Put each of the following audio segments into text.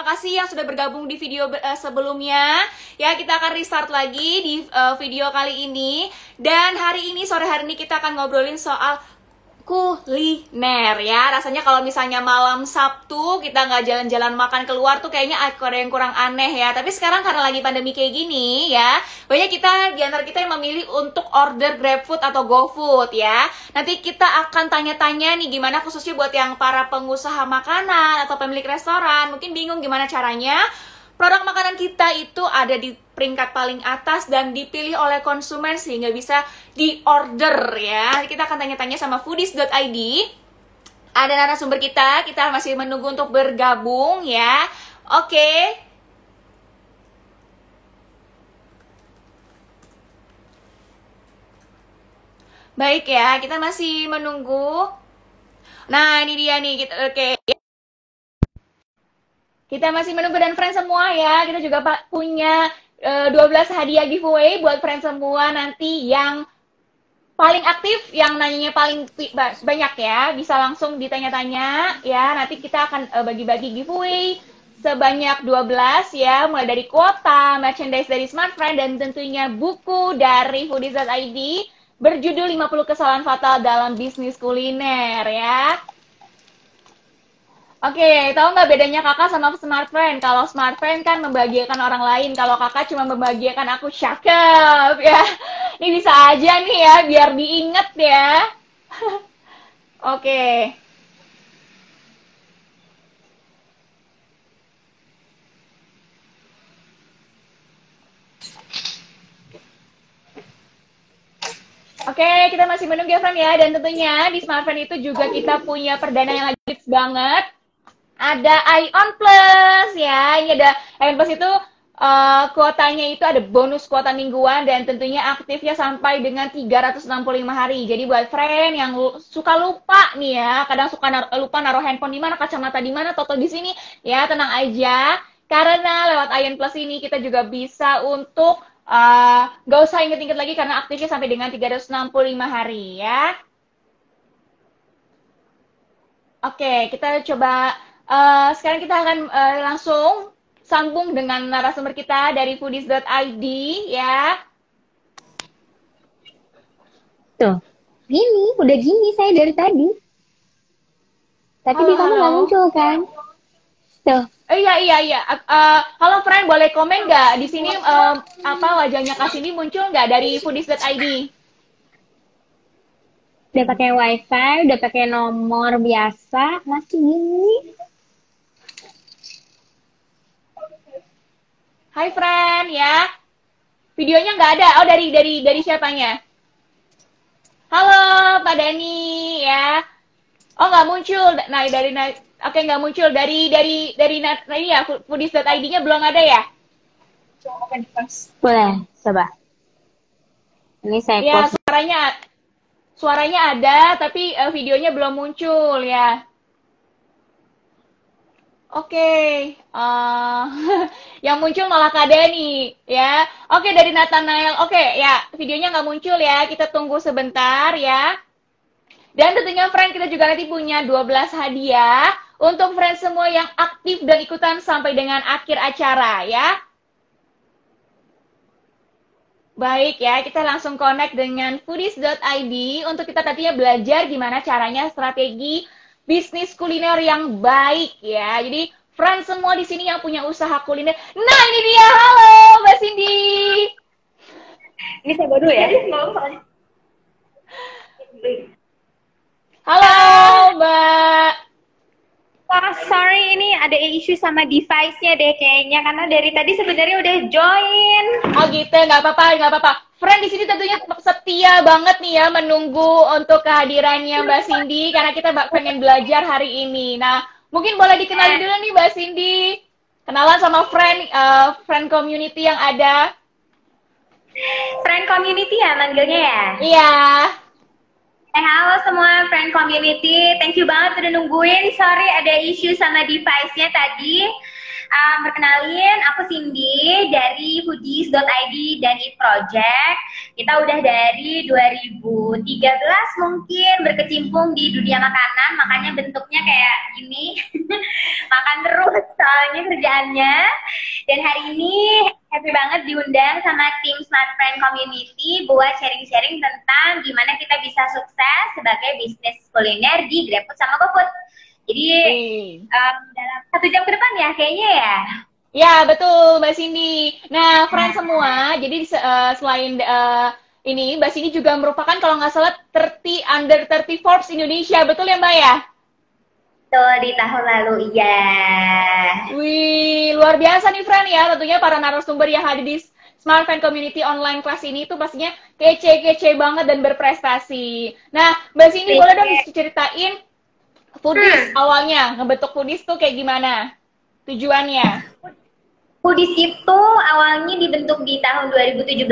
terima kasih yang sudah bergabung di video uh, sebelumnya. Ya, kita akan restart lagi di uh, video kali ini. Dan hari ini, sore hari ini kita akan ngobrolin soal kuliner ya. Rasanya kalau misalnya malam Sabtu kita nggak jalan-jalan makan keluar tuh kayaknya ada yang kurang aneh ya. Tapi sekarang karena lagi pandemi kayak gini ya banyak kita di antara kita yang memilih untuk order GrabFood atau GoFood ya. Nanti kita akan tanya-tanya nih gimana khususnya buat yang para pengusaha makanan atau pemilik restoran. Mungkin bingung gimana caranya produk makanan kita itu ada di peringkat paling atas dan dipilih oleh konsumen sehingga bisa diorder ya. Kita akan tanya-tanya sama foodies.id. Ada narasumber kita, kita masih menunggu untuk bergabung ya. Oke. Baik ya, kita masih menunggu. Nah, ini dia nih kita oke. Okay. Kita masih menunggu dan friends semua ya. Kita juga punya uh, eh, 12 hadiah giveaway buat friends semua nanti yang paling aktif, yang nanyanya paling banyak ya. Bisa langsung ditanya-tanya ya. Nanti kita akan uh, bagi-bagi giveaway sebanyak 12 ya. Mulai dari kuota, merchandise dari Smart Friend, dan tentunya buku dari foodies.id berjudul 50 kesalahan fatal dalam bisnis kuliner ya. Oke, tahu nggak bedanya kakak sama smart friend? Kalau smart friend kan membahagiakan orang lain, kalau kakak cuma membahagiakan aku cakep ya. Ini bisa aja nih ya, biar diinget ya. Oke. Oke, kita masih menunggu ya, friend ya. Dan tentunya di Smartphone itu juga kita punya perdana yang lagi banget ada Ion Plus ya. Ini ada Ion Plus itu uh, kuotanya itu ada bonus kuota mingguan dan tentunya aktifnya sampai dengan 365 hari. Jadi buat friend yang suka lupa nih ya, kadang suka nar lupa naruh handphone di mana, kacamata di mana, toto di sini, ya tenang aja. Karena lewat Ion Plus ini kita juga bisa untuk uh, gak usah inget-inget lagi karena aktifnya sampai dengan 365 hari ya. Oke, kita coba Uh, sekarang kita akan uh, langsung sambung dengan narasumber kita dari foodies.id ya. Tuh, gini, udah gini saya dari tadi. Tapi halo, di kamu nggak muncul kan? Tuh. Oh, iya iya iya. Uh, halo friend, boleh komen nggak di sini uh, apa wajahnya Kasini muncul nggak dari foodies.id? Udah pakai wifi, udah pakai nomor biasa, masih gini. Hai friend ya. Videonya nggak ada. Oh dari dari dari siapanya? Halo Pak Dani ya. Oh nggak muncul. Nah dari nah, oke okay, nggak muncul dari dari dari nah, ini ya foodies.id-nya belum ada ya? Boleh, coba. Ini saya ya, post. suaranya suaranya ada tapi uh, videonya belum muncul ya. Oke, okay. uh, eh, yang muncul malah Kak Dani, ya. Oke, okay, dari Nathanael. Oke, okay, ya, videonya nggak muncul ya. Kita tunggu sebentar ya. Dan tentunya friend kita juga nanti punya 12 hadiah untuk friend semua yang aktif dan ikutan sampai dengan akhir acara ya. Baik ya, kita langsung connect dengan foodies.id untuk kita tadinya belajar gimana caranya strategi bisnis kuliner yang baik ya. Jadi friends semua di sini yang punya usaha kuliner. Nah ini dia, halo Mbak Cindy. Ini saya baru ya. Halo Mbak. Oh, sorry ini ada isu sama device-nya deh kayaknya karena dari tadi sebenarnya udah join. Oh gitu, nggak apa-apa, nggak apa-apa. Friend di sini tentunya setia banget nih ya menunggu untuk kehadirannya Mbak Cindy karena kita pengen belajar hari ini. Nah, mungkin boleh dikenalin dulu nih Mbak Cindy. Kenalan sama friend uh, friend community yang ada. Friend community ya manggilnya ya? Iya. Eh, halo semua friend community, thank you banget udah nungguin. Sorry ada isu sama device-nya tadi. Um, perkenalin, aku Cindy dari hoodies.id dan e project. Kita udah dari 2013 mungkin berkecimpung di dunia makanan, makanya bentuknya kayak gini. Makan terus soalnya kerjaannya. Dan hari ini happy banget diundang sama tim Smart Friend Community buat sharing-sharing tentang gimana kita bisa sukses sebagai bisnis kuliner di GrabFood sama GoFood. Jadi um, dalam satu jam ke depan ya kayaknya ya. Ya betul Mbak Cindy. Nah, friend semua, jadi uh, selain uh, ini Mbak Cindy juga merupakan kalau nggak salah 30 under 30 Forbes Indonesia, betul ya Mbak ya? Betul di tahun lalu, iya. Wih, luar biasa nih friend ya. Tentunya para narasumber yang hadir di Smart Fan Community online kelas ini itu pastinya kece-kece banget dan berprestasi. Nah, Mbak Cindy boleh dong ceritain foodies hmm. awalnya, ngebentuk foodies tuh kayak gimana? Tujuannya? Foodies itu awalnya dibentuk di tahun 2017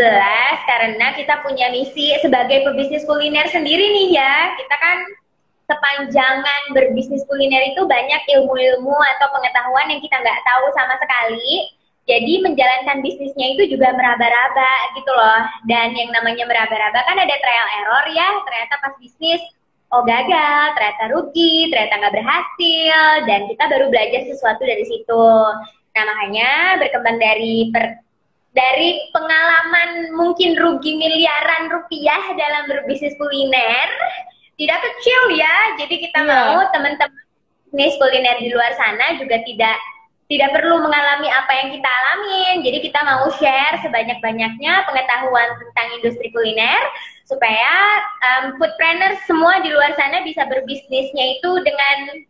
karena kita punya misi sebagai pebisnis kuliner sendiri nih ya. Kita kan sepanjangan berbisnis kuliner itu banyak ilmu-ilmu atau pengetahuan yang kita nggak tahu sama sekali. Jadi menjalankan bisnisnya itu juga meraba-raba gitu loh. Dan yang namanya meraba-raba kan ada trial error ya. Ternyata pas bisnis, oh gagal, ternyata rugi, ternyata nggak berhasil. Dan kita baru belajar sesuatu dari situ. Nah makanya berkembang dari per, dari pengalaman mungkin rugi miliaran rupiah dalam berbisnis kuliner tidak kecil ya. Jadi kita yeah. mau teman-teman bisnis kuliner di luar sana juga tidak tidak perlu mengalami apa yang kita alamin. Jadi kita mau share sebanyak-banyaknya pengetahuan tentang industri kuliner supaya um, foodpreneur semua di luar sana bisa berbisnisnya itu dengan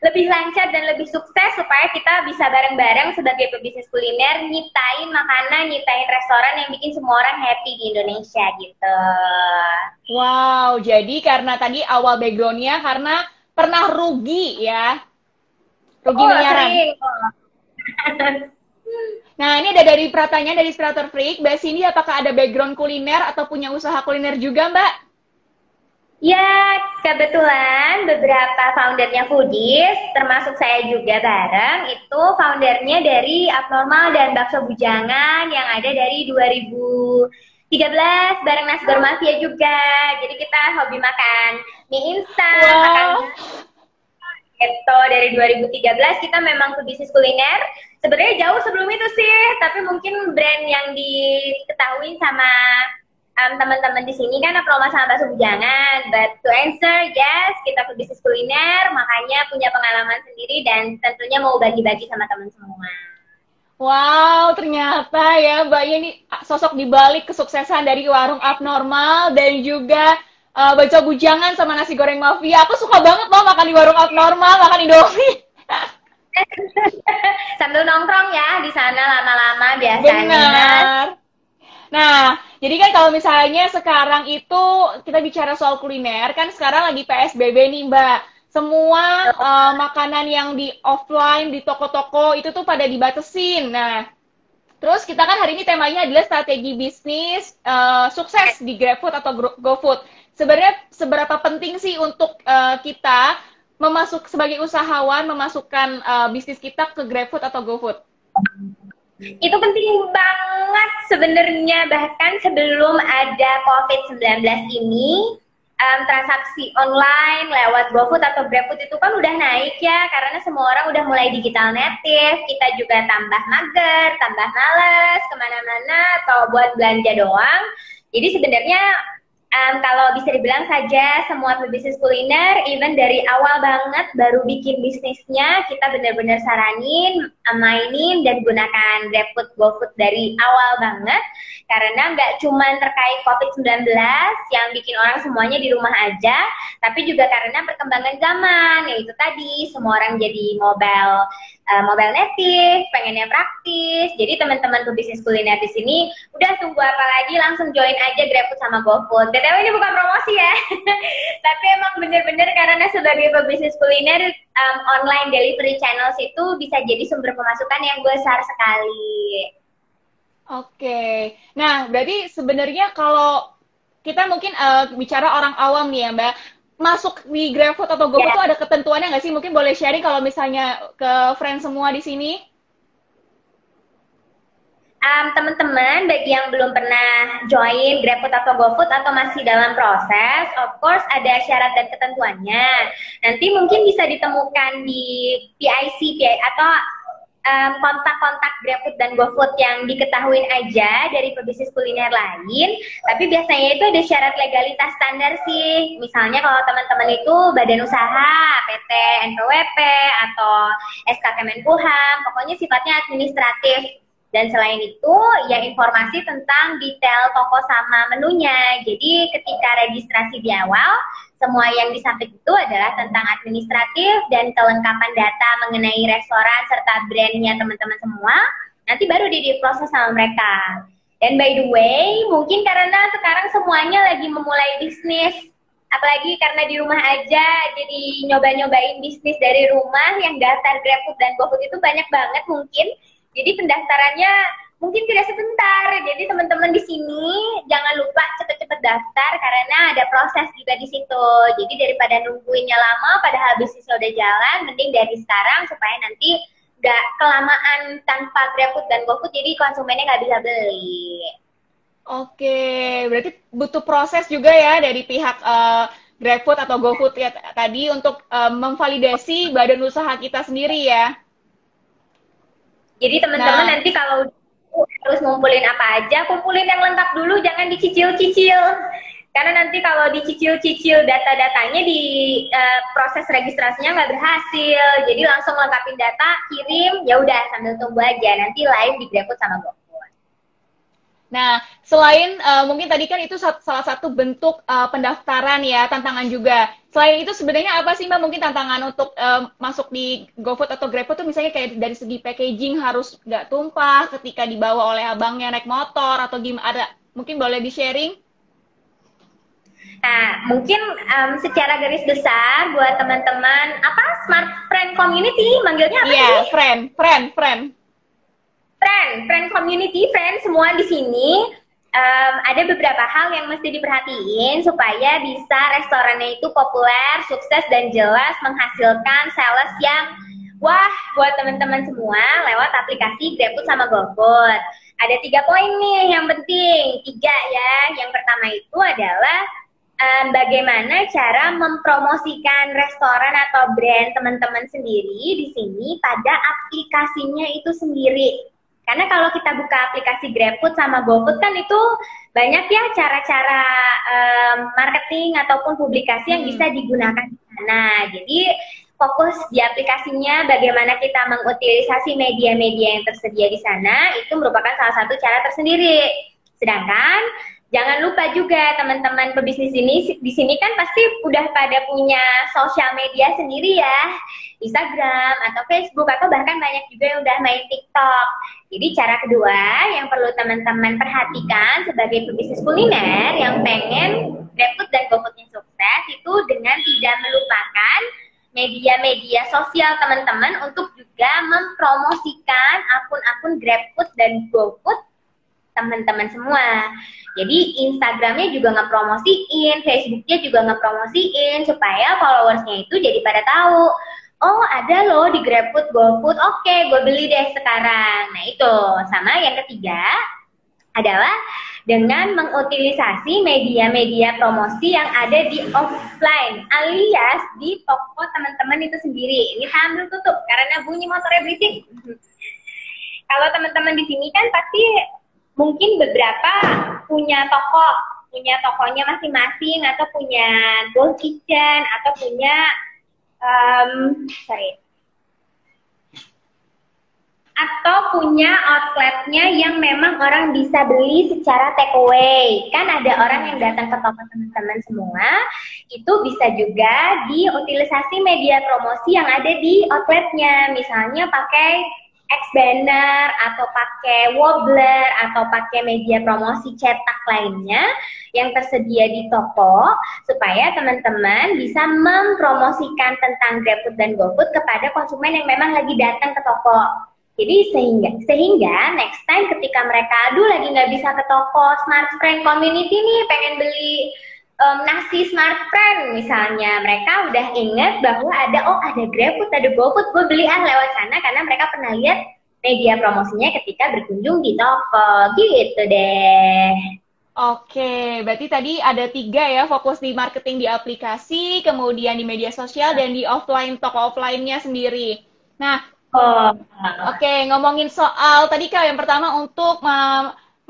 lebih lancar dan lebih sukses supaya kita bisa bareng-bareng sebagai pebisnis kuliner nyiptain makanan, nyiptain restoran yang bikin semua orang happy di Indonesia gitu. Wow, jadi karena tadi awal backgroundnya karena pernah rugi ya, rugi oh, miliaran. nah ini ada dari pertanyaan dari Inspirator Freak, Mbak Cindy apakah ada background kuliner atau punya usaha kuliner juga Mbak? Ya, kebetulan beberapa foundernya Foodies, termasuk saya juga bareng, itu foundernya dari Abnormal dan Bakso Bujangan yang ada dari 2013 bareng Nasbar Mafia juga. Jadi kita hobi makan mie instan, wow. makan itu dari 2013 kita memang ke bisnis kuliner. Sebenarnya jauh sebelum itu sih, tapi mungkin brand yang diketahui sama um, teman-teman di sini kan promo sama bakso bujangan. But to answer, yes, kita ke bisnis kuliner, makanya punya pengalaman sendiri dan tentunya mau bagi-bagi sama teman semua. Wow, ternyata ya Mbak ini sosok di balik kesuksesan dari warung abnormal dan juga uh, baca bujangan sama nasi goreng mafia. Aku suka banget loh makan di warung abnormal, makan Indomie. Sambil nongkrong ya di sana lama-lama biasanya. Benar. Nah, jadi kan kalau misalnya sekarang itu kita bicara soal kuliner, kan sekarang lagi PSBB nih Mbak. Semua uh, makanan yang di offline, di toko-toko itu tuh pada dibatesin. Nah, terus kita kan hari ini temanya adalah strategi bisnis uh, sukses di GrabFood atau GoFood. Sebenarnya seberapa penting sih untuk uh, kita memasuk sebagai usahawan memasukkan uh, bisnis kita ke GrabFood atau GoFood? Itu penting banget sebenarnya bahkan sebelum ada COVID-19 ini um, transaksi online lewat GoFood atau GrabFood itu kan udah naik ya karena semua orang udah mulai digital native, kita juga tambah mager, tambah males ke mana-mana atau buat belanja doang. Jadi sebenarnya um, kalau bisa dibilang saja semua pebisnis kuliner, even dari awal banget baru bikin bisnisnya, kita benar-benar saranin, mainin, dan gunakan GrabFood, GoFood dari awal banget. Karena nggak cuma terkait COVID-19 yang bikin orang semuanya di rumah aja, tapi juga karena perkembangan zaman, yaitu tadi semua orang jadi mobile uh, mobile native, pengennya praktis. Jadi teman-teman pebisnis kuliner di sini udah tunggu apa lagi langsung join aja GrabFood sama GoFood. BTW ini bukan promosi ya. Tapi emang bener-bener karena sebagai pebisnis kuliner um, online delivery channels itu bisa jadi sumber pemasukan yang besar sekali. Oke. Nah, berarti sebenarnya kalau kita mungkin uh, bicara orang awam nih ya, Mbak masuk di GrabFood atau GoFood yeah. tuh ada ketentuannya nggak sih? Mungkin boleh sharing kalau misalnya ke friend semua di sini. Um, teman-teman, bagi yang belum pernah join GrabFood atau GoFood atau masih dalam proses, of course ada syarat dan ketentuannya. Nanti mungkin bisa ditemukan di PIC atau um, kontak-kontak GrabFood dan GoFood yang diketahui aja dari pebisnis kuliner lain, tapi biasanya itu ada syarat legalitas standar sih. Misalnya kalau teman-teman itu badan usaha, PT, NPWP, atau SK Kemenkumham, pokoknya sifatnya administratif. Dan selain itu, ya informasi tentang detail toko sama menunya. Jadi ketika registrasi di awal, semua yang disampaikan itu adalah tentang administratif dan kelengkapan data mengenai restoran serta brandnya teman-teman semua. Nanti baru diproses sama mereka. Dan by the way, mungkin karena sekarang semuanya lagi memulai bisnis, apalagi karena di rumah aja, jadi nyoba-nyobain bisnis dari rumah yang daftar GrabFood dan GoFood itu banyak banget mungkin jadi pendaftarannya mungkin tidak sebentar. Jadi teman-teman di sini jangan lupa cepet-cepet daftar karena ada proses juga di situ. Jadi daripada nungguinnya lama padahal bisnisnya udah jalan, mending dari sekarang supaya nanti nggak kelamaan tanpa GrabFood dan GoFood jadi konsumennya nggak bisa beli. Oke, berarti butuh proses juga ya dari pihak uh, GrabFood atau GoFood ya tadi untuk uh, memvalidasi badan usaha kita sendiri ya. Jadi teman-teman nah. nanti kalau harus ngumpulin apa aja, kumpulin yang lengkap dulu, jangan dicicil-cicil. Karena nanti kalau dicicil-cicil data-datanya di uh, proses registrasinya nggak berhasil, jadi langsung lengkapin data, kirim, ya udah sambil tunggu aja. Nanti live di GrabFood sama GoFood. Nah, selain uh, mungkin tadi kan itu salah satu bentuk uh, pendaftaran ya, tantangan juga. Selain itu sebenarnya apa sih Mbak mungkin tantangan untuk uh, masuk di GoFood atau GrabFood tuh misalnya kayak dari segi packaging harus nggak tumpah ketika dibawa oleh abangnya naik motor atau gimana? Ada mungkin boleh di-sharing? Nah, mungkin um, secara garis besar buat teman-teman apa Smart Friend Community manggilnya apa yeah, sih? Friend, friend, friend friend, friend community, friend semua di sini um, ada beberapa hal yang mesti diperhatiin supaya bisa restorannya itu populer, sukses dan jelas menghasilkan sales yang wah buat teman-teman semua lewat aplikasi GrabFood sama GoFood. Ada tiga poin nih yang penting, tiga ya. Yang pertama itu adalah um, bagaimana cara mempromosikan restoran atau brand teman-teman sendiri di sini pada aplikasinya itu sendiri. Karena kalau kita buka aplikasi GrabFood sama GoFood kan itu banyak ya cara-cara um, marketing ataupun publikasi yang hmm. bisa digunakan di sana. Jadi fokus di aplikasinya bagaimana kita mengutilisasi media-media yang tersedia di sana itu merupakan salah satu cara tersendiri. Sedangkan jangan lupa juga teman-teman pebisnis ini di sini kan pasti udah pada punya sosial media sendiri ya. Instagram atau Facebook atau bahkan banyak juga yang udah main TikTok. Jadi cara kedua yang perlu teman-teman perhatikan sebagai pebisnis kuliner yang pengen GrabFood dan GoFoodnya sukses itu dengan tidak melupakan media-media sosial teman-teman untuk juga mempromosikan akun-akun GrabFood dan GoFood teman-teman semua. Jadi Instagramnya juga ngepromosiin, Facebooknya juga ngepromosiin supaya followersnya itu jadi pada tahu. Oh ada loh di GrabFood, GoFood, oke gue beli deh sekarang. Nah itu sama yang ketiga adalah dengan mengutilisasi media-media promosi yang ada di offline alias di toko teman-teman itu sendiri. Ini sambil tutup karena bunyi motornya berisik. Kalau teman-teman di sini kan pasti mungkin beberapa punya toko punya tokonya masing-masing atau punya gold kitchen atau punya um, sorry atau punya outletnya yang memang orang bisa beli secara take away. Kan ada orang yang datang ke toko teman-teman semua, itu bisa juga diutilisasi media promosi yang ada di outletnya. Misalnya pakai X banner atau pakai wobbler atau pakai media promosi cetak lainnya yang tersedia di toko supaya teman-teman bisa mempromosikan tentang GrabFood dan GoFood kepada konsumen yang memang lagi datang ke toko. Jadi sehingga sehingga next time ketika mereka aduh lagi nggak bisa ke toko Smart Friend Community nih pengen beli um, nasi smart friend misalnya mereka udah inget bahwa ada oh ada GrabFood ada GoFood gue beli ah lewat sana karena mereka pernah lihat media promosinya ketika berkunjung di toko gitu deh. Oke, berarti tadi ada tiga ya, fokus di marketing di aplikasi, kemudian di media sosial, dan di offline, toko offline-nya sendiri. Nah, Oh. Oke, ngomongin soal tadi kak yang pertama untuk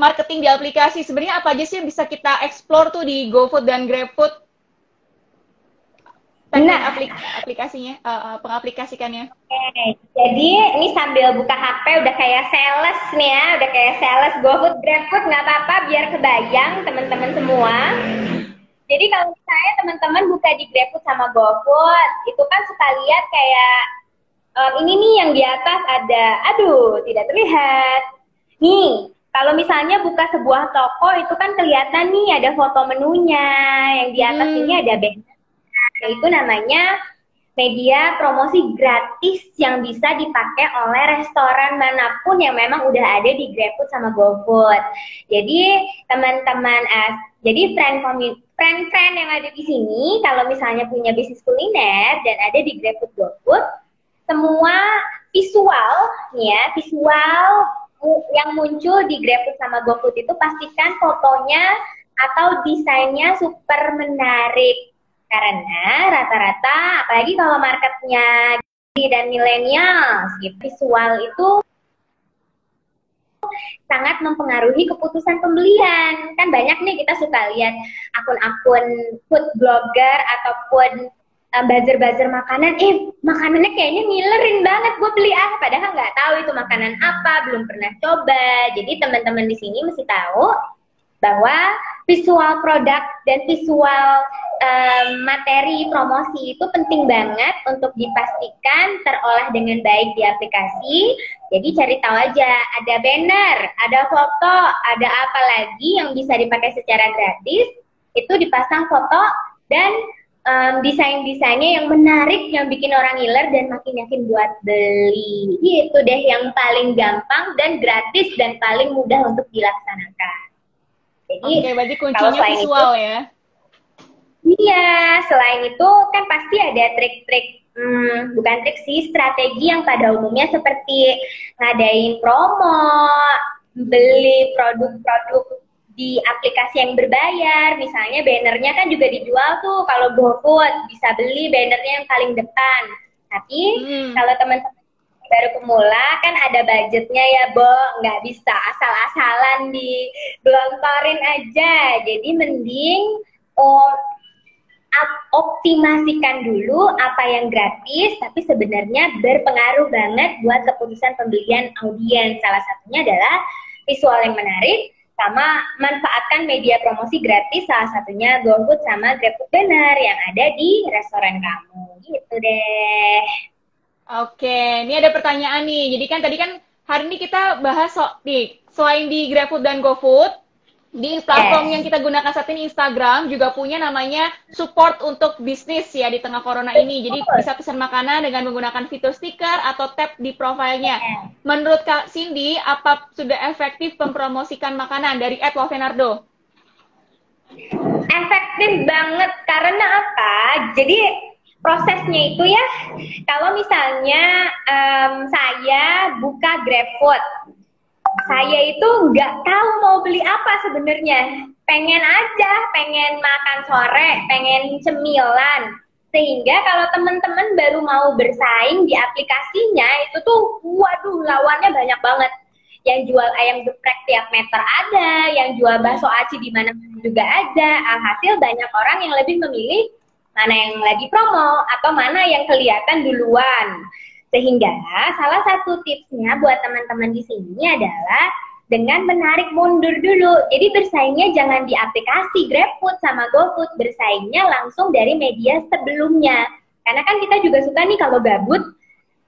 marketing di aplikasi sebenarnya apa aja sih yang bisa kita explore tuh di GoFood dan GrabFood? Nah, aplik aplikasinya, uh, uh, pengaplikasikannya. Oke, okay. jadi ini sambil buka HP udah kayak sales nih ya, udah kayak sales GoFood, GrabFood nggak apa-apa biar kebayang teman-teman semua. Jadi kalau saya teman-teman buka di GrabFood sama GoFood, itu kan suka lihat kayak um, ini nih yang di atas ada, aduh tidak terlihat. Nih, kalau misalnya buka sebuah toko itu kan kelihatan nih ada foto menunya, yang di atas hmm. ini ada banner. Nah, itu namanya media promosi gratis yang bisa dipakai oleh restoran mana pun yang memang udah ada di GrabFood sama GoFood. Jadi teman-teman, uh, jadi friend friend-friend yang ada di sini, kalau misalnya punya bisnis kuliner dan ada di GrabFood GoFood, semua visual ya visual yang muncul di GrabFood sama GoFood itu pastikan fotonya atau desainnya super menarik. Karena rata-rata apalagi kalau marketnya dan milenial gitu, visual itu sangat mempengaruhi keputusan pembelian. Kan banyak nih kita suka lihat akun-akun food blogger ataupun uh, buzzer-buzzer makanan, eh makanannya kayaknya ngilerin banget, gue beli ah, padahal nggak tahu itu makanan apa, belum pernah coba. Jadi teman-teman di sini mesti tahu bahwa visual produk dan visual um, materi promosi itu penting banget untuk dipastikan terolah dengan baik di aplikasi. Jadi cari tahu aja, ada banner, ada foto, ada apa lagi yang bisa dipakai secara gratis, itu dipasang foto dan um, desain-desainnya yang menarik, yang bikin orang ngiler dan makin yakin buat beli. Itu deh yang paling gampang dan gratis dan paling mudah untuk dilaksanakan. Jadi, Oke, berarti kuncinya visual itu, ya? Iya, selain itu kan pasti ada trik-trik, hmm, bukan trik sih, strategi yang pada umumnya seperti ngadain promo, beli produk-produk di aplikasi yang berbayar, misalnya bannernya kan juga dijual tuh kalau GoFood bisa beli bannernya yang paling depan. Tapi hmm. kalau teman-teman baru pemula kan ada budgetnya ya, Bo, nggak bisa asal-asalan digelontorin aja. Jadi mending oh, optimasikan dulu apa yang gratis tapi sebenarnya berpengaruh banget buat keputusan pembelian audiens. Salah satunya adalah visual yang menarik, sama manfaatkan media promosi gratis salah satunya GoFood sama GrabFood Banner yang ada di restoran kamu gitu deh. Oke, ini ada pertanyaan nih. Jadi kan tadi kan hari ini kita bahas so, nih selain di GrabFood dan GoFood, di platform yes. yang kita gunakan saat ini Instagram juga punya namanya support untuk bisnis ya di tengah corona ini. Jadi bisa pesan makanan dengan menggunakan fitur stiker atau tap di profilnya. Menurut Kak Cindy, apa sudah efektif mempromosikan makanan dari Ed Wavenardo? Efektif banget karena apa? Jadi prosesnya itu ya, kalau misalnya um, saya buka GrabFood, saya itu nggak tahu mau beli apa sebenarnya. Pengen aja, pengen makan sore, pengen cemilan. Sehingga kalau teman-teman baru mau bersaing di aplikasinya, itu tuh waduh lawannya banyak banget. Yang jual ayam geprek tiap meter ada, yang jual bakso aci di mana juga ada. Alhasil banyak orang yang lebih memilih mana yang lagi promo atau mana yang kelihatan duluan. Sehingga salah satu tipsnya buat teman-teman di sini adalah dengan menarik mundur dulu. Jadi bersaingnya jangan di aplikasi GrabFood sama GoFood, bersaingnya langsung dari media sebelumnya. Karena kan kita juga suka nih kalau gabut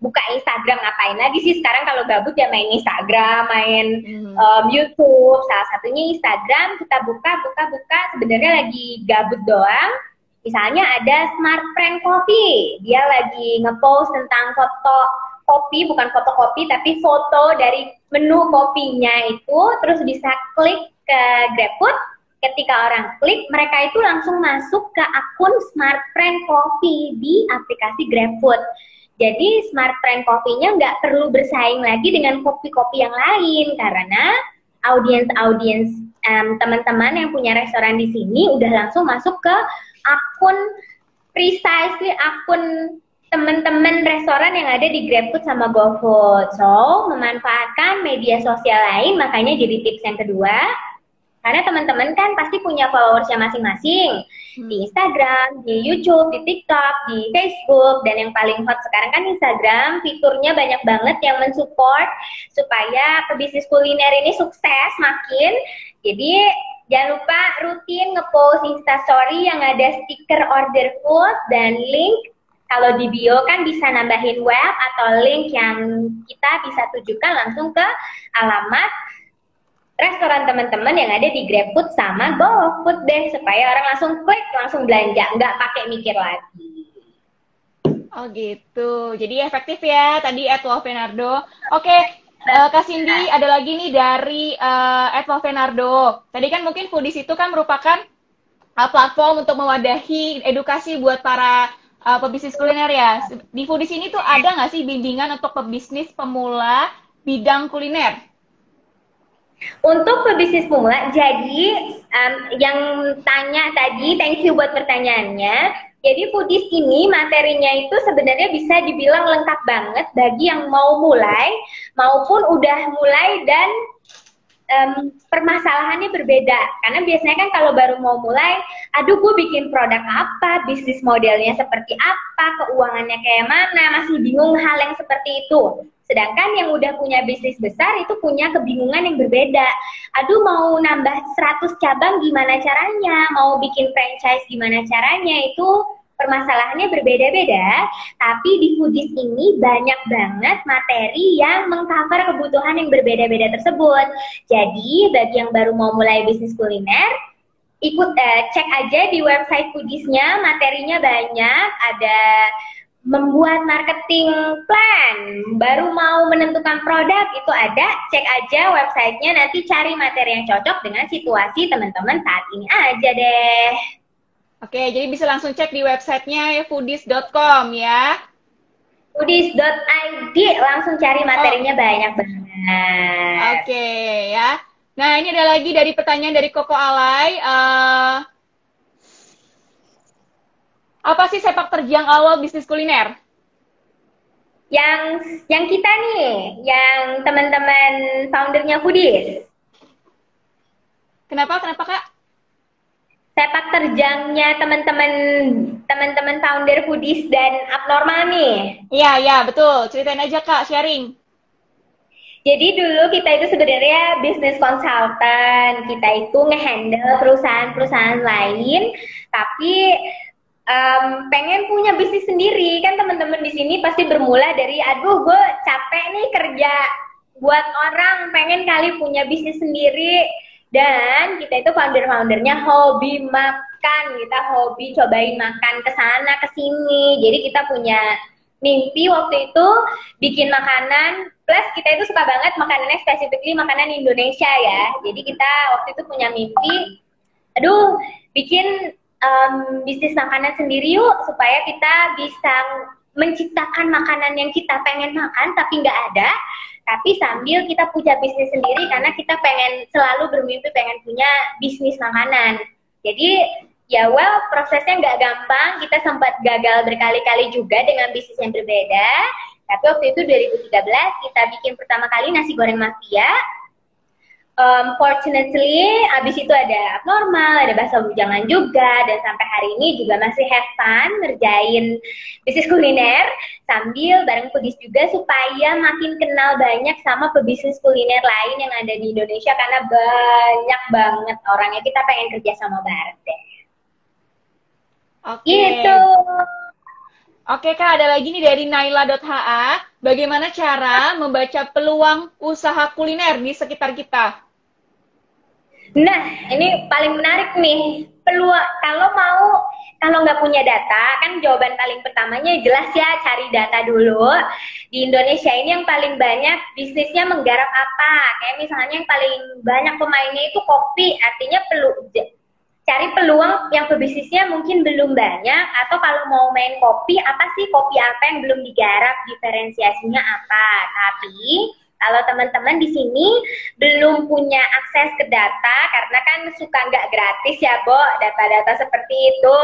buka Instagram ngapain lagi sih sekarang kalau gabut ya main Instagram, main hmm. um, YouTube, salah satunya Instagram kita buka buka buka sebenarnya lagi gabut doang Misalnya ada Smart Prank Coffee, dia lagi ngepost tentang foto kopi, bukan foto kopi, tapi foto dari menu kopinya itu, terus bisa klik ke GrabFood, ketika orang klik, mereka itu langsung masuk ke akun Smart Prank Coffee di aplikasi GrabFood. Jadi Smart Prank Coffee-nya nggak perlu bersaing lagi dengan kopi-kopi yang lain, karena audiens-audiens um, teman-teman yang punya restoran di sini udah langsung masuk ke akun precisely akun teman-teman restoran yang ada di GrabFood sama GoFood. So, memanfaatkan media sosial lain makanya jadi tips yang kedua. Karena teman-teman kan pasti punya followersnya masing-masing hmm. di Instagram, di YouTube, di TikTok, di Facebook, dan yang paling hot sekarang kan Instagram, fiturnya banyak banget yang mensupport supaya pebisnis kuliner ini sukses makin. Jadi jangan lupa rutin ngepost Instastory yang ada stiker order food dan link kalau di bio kan bisa nambahin web atau link yang kita bisa tujukan langsung ke alamat restoran teman-teman yang ada di GrabFood sama GoFood deh supaya orang langsung klik langsung belanja nggak pakai mikir lagi. Oh gitu, jadi efektif ya tadi Edward Fenardo. Oke. Uh, eh, Kak Cindy ada lagi nih dari uh, Edward Fenardo. Tadi kan mungkin Foodies itu kan merupakan uh, platform untuk mewadahi edukasi buat para uh, pebisnis kuliner ya. Di Foodies ini tuh ada nggak sih bimbingan untuk pebisnis pemula bidang kuliner? Untuk pebisnis pemula, jadi um, yang tanya tadi, thank you buat pertanyaannya. Jadi foodies ini materinya itu sebenarnya bisa dibilang lengkap banget bagi yang mau mulai maupun udah mulai dan um, permasalahannya berbeda. Karena biasanya kan kalau baru mau mulai, aduh gue bikin produk apa, bisnis modelnya seperti apa, keuangannya kayak mana, masih bingung hal yang seperti itu. Sedangkan yang udah punya bisnis besar itu punya kebingungan yang berbeda. Aduh mau nambah 100 cabang gimana caranya? Mau bikin franchise gimana caranya? Itu permasalahannya berbeda-beda, tapi di foodies ini banyak banget materi yang mengcover kebutuhan yang berbeda-beda tersebut. Jadi bagi yang baru mau mulai bisnis kuliner, ikut eh, cek aja di website foodiesnya, materinya banyak, ada membuat marketing plan, baru mau menentukan produk itu ada, cek aja websitenya nanti cari materi yang cocok dengan situasi teman-teman saat ini aja deh. Oke, jadi bisa langsung cek di websitenya ya foodies.com ya. Foodies.id langsung cari materinya oh. banyak banget. Oke ya. Nah ini ada lagi dari pertanyaan dari Koko Alay. Uh, apa sih sepak terjang awal bisnis kuliner? Yang yang kita nih, yang teman-teman foundernya Foodies. Kenapa? Kenapa kak? Sepak terjangnya teman-teman teman-teman founder Foodies dan abnormal nih. Iya iya betul. Ceritain aja kak, sharing. Jadi dulu kita itu sebenarnya bisnis consultant, kita itu ngehandle perusahaan-perusahaan lain, tapi um, pengen punya bisnis sendiri. Kan teman-teman di sini pasti bermula dari aduh gue capek nih kerja buat orang pengen kali punya bisnis sendiri. Dan kita itu founder-foundernya hobi makan kita hobi cobain makan ke sana ke sini. Jadi kita punya mimpi waktu itu bikin makanan plus kita itu suka banget makanannya specifically makanan Indonesia ya. Jadi kita waktu itu punya mimpi aduh bikin um, bisnis makanan sendiri yuk supaya kita bisa menciptakan makanan yang kita pengen makan tapi nggak ada. Tapi sambil kita punya bisnis sendiri karena kita pengen selalu bermimpi pengen punya bisnis makanan. Jadi ya well prosesnya nggak gampang. Kita sempat gagal berkali-kali juga dengan bisnis yang berbeda. Tapi waktu itu 2013 kita bikin pertama kali nasi goreng mafia um, fortunately abis itu ada abnormal, ada bahasa bujangan juga dan sampai hari ini juga masih have fun ngerjain bisnis kuliner sambil bareng pebisnis juga supaya makin kenal banyak sama pebisnis kuliner lain yang ada di Indonesia karena banyak banget orangnya kita pengen kerja sama bareng deh. Oke. Okay. Gitu. Oke kak, ada lagi nih dari Naila.ha. Bagaimana cara membaca peluang usaha kuliner di sekitar kita? Nah, ini paling menarik nih. Peluang kalau mau kalau nggak punya data, kan jawaban paling pertamanya jelas ya cari data dulu. Di Indonesia ini yang paling banyak bisnisnya menggarap apa? Kayak misalnya yang paling banyak pemainnya itu kopi, artinya perlu cari peluang yang pebisnisnya mungkin belum banyak atau kalau mau main kopi apa sih kopi apa yang belum digarap diferensiasinya apa tapi Kalau teman-teman di sini belum punya akses ke data karena kan suka nggak gratis ya, Bo, data-data seperti itu.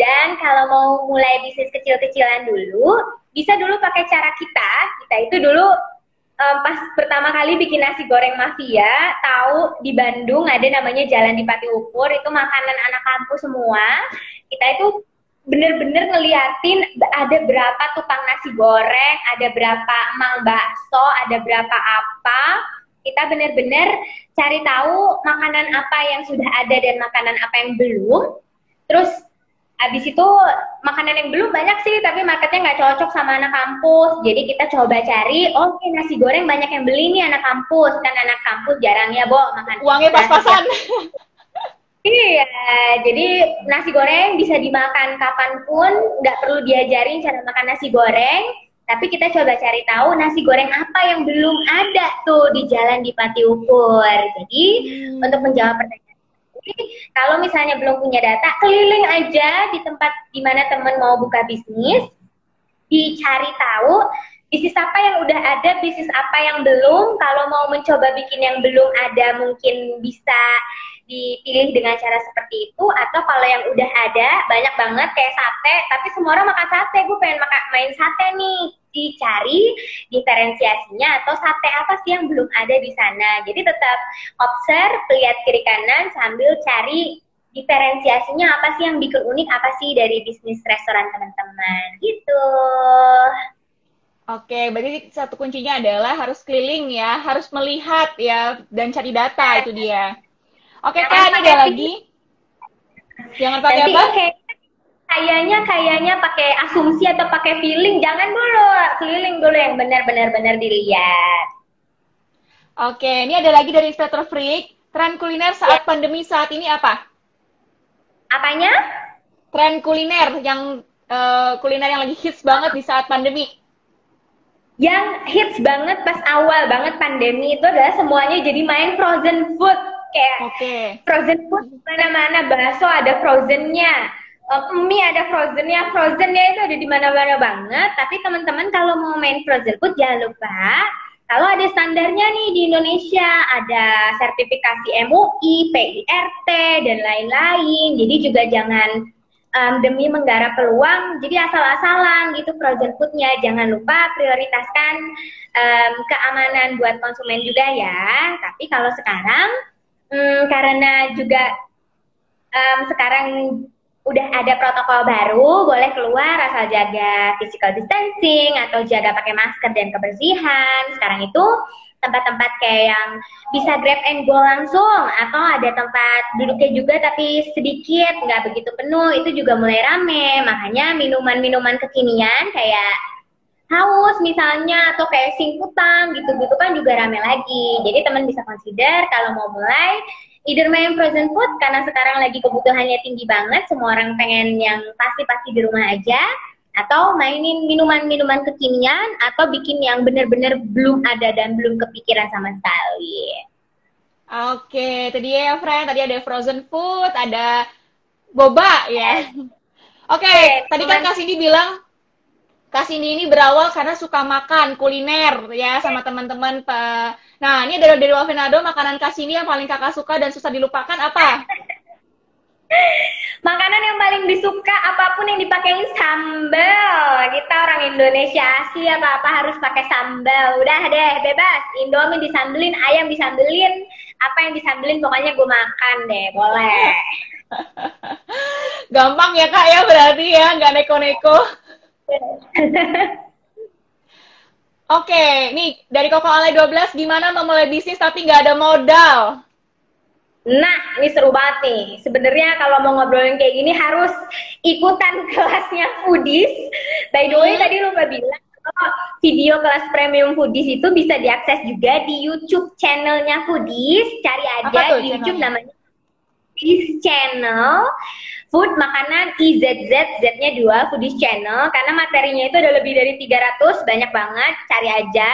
Dan kalau mau mulai bisnis kecil-kecilan dulu, bisa dulu pakai cara kita. Kita itu dulu um, pas pertama kali bikin nasi goreng mafia, tahu di Bandung ada namanya Jalan di Pati Ukur, itu makanan anak kampus semua. Kita itu bener-bener ngeliatin ada berapa tukang nasi goreng, ada berapa emang bakso, ada berapa apa. Kita bener-bener cari tahu makanan apa yang sudah ada dan makanan apa yang belum. Terus abis itu makanan yang belum banyak sih, tapi marketnya nggak cocok sama anak kampus. Jadi kita coba cari, oke okay, nasi goreng banyak yang beli nih anak kampus. Kan anak kampus jarang ya, Bo, makan. Uangnya pas-pasan. Iya, jadi nasi goreng bisa dimakan kapan pun, nggak perlu diajarin cara makan nasi goreng, tapi kita coba cari tahu nasi goreng apa yang belum ada tuh di jalan di Pati Ukur. Jadi hmm. untuk menjawab pertanyaan kalau misalnya belum punya data, keliling aja di tempat di mana teman mau buka bisnis, dicari tahu bisnis apa yang udah ada, bisnis apa yang belum. Kalau mau mencoba bikin yang belum ada, mungkin bisa dipilih dengan cara seperti itu. Atau kalau yang udah ada banyak banget kayak sate. Tapi semua orang makan sate. Gue pengen makan main sate nih dicari diferensiasinya atau sate apa sih yang belum ada di sana jadi tetap observe lihat kiri kanan sambil cari diferensiasinya apa sih yang bikin unik apa sih dari bisnis restoran teman-teman gitu Oke, berarti satu kuncinya adalah harus keliling ya, harus melihat ya dan cari data itu dia. Oke, Kak, ada lagi. Jangan pakai apa? Okay. Kayaknya kayaknya pakai asumsi atau pakai feeling, jangan dulu. Keliling dulu yang benar-benar benar dilihat. Oke, ini ada lagi dari Inspector Freak. Tren kuliner saat ya. pandemi saat ini apa? Apanya? Tren kuliner yang uh, kuliner yang lagi hits banget di saat pandemi. Yang hits banget pas awal banget pandemi itu adalah semuanya jadi main frozen food kayak okay. frozen food mana-mana bakso ada frozennya mie ada frozennya. Frozennya itu ada di mana-mana banget. Tapi teman-teman kalau mau main frozen food jangan lupa. Kalau ada standarnya nih di Indonesia ada sertifikasi MUI, PIRT dan lain-lain. Jadi juga jangan um, demi menggarap peluang jadi asal-asalan gitu frozen foodnya. Jangan lupa prioritaskan um, keamanan buat konsumen juga ya. Tapi kalau sekarang hmm, karena juga um, sekarang udah ada protokol baru, boleh keluar asal jaga physical distancing atau jaga pakai masker dan kebersihan. Sekarang itu tempat-tempat kayak yang bisa grab and go langsung atau ada tempat duduknya juga tapi sedikit nggak begitu penuh itu juga mulai rame makanya minuman-minuman kekinian kayak haus misalnya atau kayak singkutan gitu-gitu kan juga rame lagi. Jadi teman bisa consider kalau mau mulai either main frozen food karena sekarang lagi kebutuhannya tinggi banget, semua orang pengen yang pasti-pasti di rumah aja atau mainin minuman-minuman kekinian atau bikin yang benar-benar belum ada dan belum kepikiran sama sekali. Oke, tadi ya friend, tadi ada frozen food, ada boba ya. Oke, okay, tadi kan Kak Cindy bilang Kasini ini berawal karena suka makan kuliner ya sama teman-teman. Nah ini dari dari Wafinado makanan Kasini yang paling kakak suka dan susah dilupakan apa? Makanan yang paling disuka apa pun yang dipakai sambal. Kita orang Indonesia asli apa-apa harus pakai sambal. Udah deh, bebas. Indomie disambelin, ayam disambelin, apa yang disambelin pokoknya gue makan deh, boleh. Gampang ya kak ya berarti ya, nggak neko-neko. Oke, nih dari Koko Ale 12 gimana memulai bisnis tapi nggak ada modal? Nah, ini seru banget nih. Sebenarnya kalau mau ngobrolin kayak gini harus ikutan kelasnya Foodies. By the way, hmm. tadi lupa bilang kalau video kelas premium Foodies itu bisa diakses juga di YouTube channelnya Foodies. Cari aja di YouTube namanya Foodies Channel food makanan IZZ Z-nya dua foodies channel karena materinya itu ada lebih dari 300 banyak banget cari aja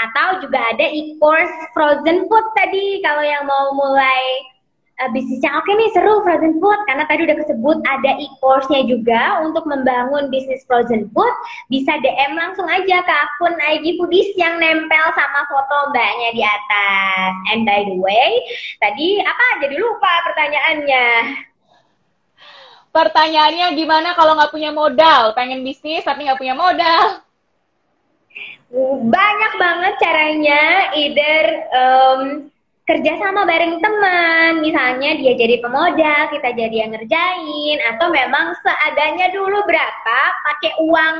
atau juga ada e-course frozen food tadi kalau yang mau mulai uh, bisnis yang oke okay nih seru frozen food karena tadi udah kesebut ada e-course-nya juga untuk membangun bisnis frozen food bisa DM langsung aja ke akun IG Foodies yang nempel sama foto mbaknya di atas. And by the way, tadi apa? Jadi lupa pertanyaannya. Pertanyaannya gimana kalau nggak punya modal? Pengen bisnis tapi nggak punya modal? Banyak banget caranya, either um, kerja sama bareng teman, misalnya dia jadi pemodal, kita jadi yang ngerjain, atau memang seadanya dulu berapa, pakai uang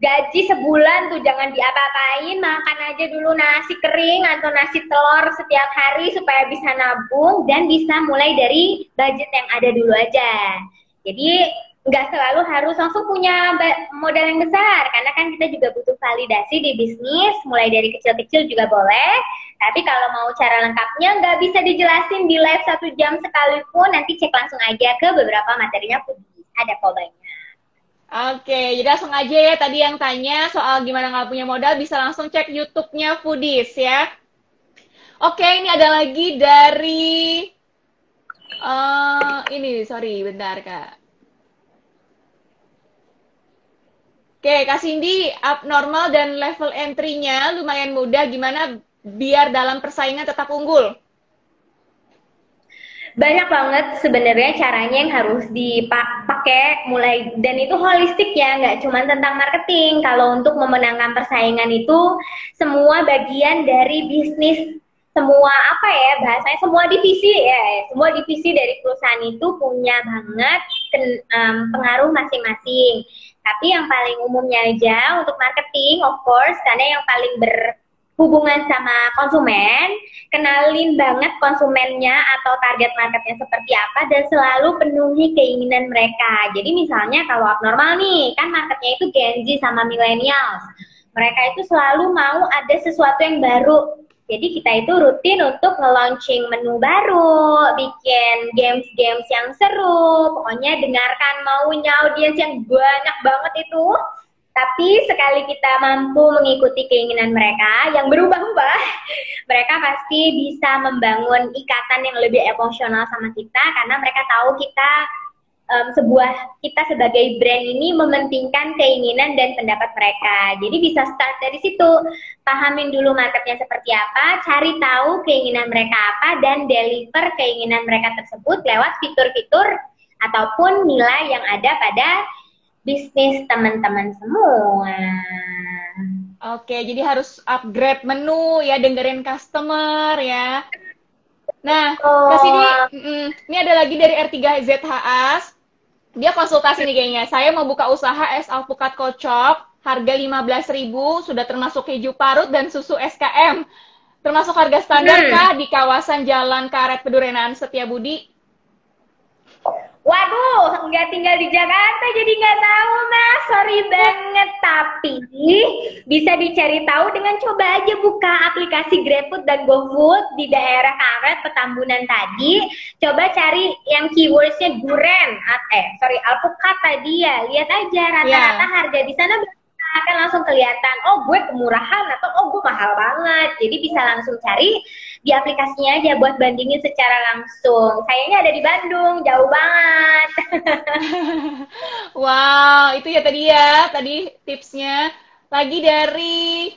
gaji sebulan tuh jangan diapa-apain, makan aja dulu nasi kering atau nasi telur setiap hari supaya bisa nabung dan bisa mulai dari budget yang ada dulu aja. Jadi nggak selalu harus langsung punya modal yang besar. Karena kan kita juga butuh validasi di bisnis mulai dari kecil-kecil juga boleh. Tapi kalau mau cara lengkapnya nggak bisa dijelasin di live satu jam sekalipun. Nanti cek langsung aja ke beberapa materinya ada polanya. Oke, jadi langsung aja ya tadi yang tanya soal gimana nggak punya modal bisa langsung cek YouTube-nya Foodies ya. Oke, ini ada lagi dari uh, ini sorry bentar kak. Oke, Kak Cindy, abnormal dan level entry-nya lumayan mudah. Gimana biar dalam persaingan tetap unggul? Banyak banget sebenarnya caranya yang harus dipakai mulai dan itu holistik ya, nggak cuma tentang marketing. Kalau untuk memenangkan persaingan itu semua bagian dari bisnis semua apa ya bahasanya semua divisi ya semua divisi dari perusahaan itu punya banget ken, um, pengaruh masing-masing tapi yang paling umumnya aja untuk marketing, of course, karena yang paling berhubungan sama konsumen, kenalin banget konsumennya atau target marketnya seperti apa dan selalu penuhi keinginan mereka. Jadi misalnya kalau abnormal nih, kan marketnya itu Gen Z sama millennials. Mereka itu selalu mau ada sesuatu yang baru jadi kita itu rutin untuk nge-launching menu baru, bikin games-games yang seru, pokoknya dengarkan maunya audiens yang banyak banget itu. Tapi sekali kita mampu mengikuti keinginan mereka yang berubah-ubah, mereka pasti bisa membangun ikatan yang lebih emosional sama kita karena mereka tahu kita um, sebuah kita sebagai brand ini mementingkan keinginan dan pendapat mereka. Jadi bisa start dari situ, pahamin dulu marketnya seperti apa, cari tahu keinginan mereka apa dan deliver keinginan mereka tersebut lewat fitur-fitur ataupun nilai yang ada pada bisnis teman-teman semua. Oke, jadi harus upgrade menu ya, dengerin customer ya. Nah, oh. ke sini, mm, ini ada lagi dari R3ZHAS dia konsultasi nih kayaknya. Saya mau buka usaha es alpukat kocok, harga 15.000, sudah termasuk keju parut dan susu SKM. Termasuk harga standar hmm. kah di kawasan Jalan Karet Pedurenan Setiabudi? Waduh, nggak tinggal di Jakarta jadi nggak tahu mas, sorry banget. Tapi bisa dicari tahu dengan coba aja buka aplikasi GrabFood dan GoFood di daerah Karet Petambunan tadi. Coba cari yang keywordsnya duren, eh sorry alpukat tadi ya. Lihat aja rata-rata yeah. harga di sana akan langsung kelihatan oh gue kemurahan atau oh gue mahal banget. Jadi bisa langsung cari di aplikasinya aja buat bandingin secara langsung. Sayangnya ada di Bandung jauh banget. Wow itu ya tadi ya tadi tipsnya. Lagi dari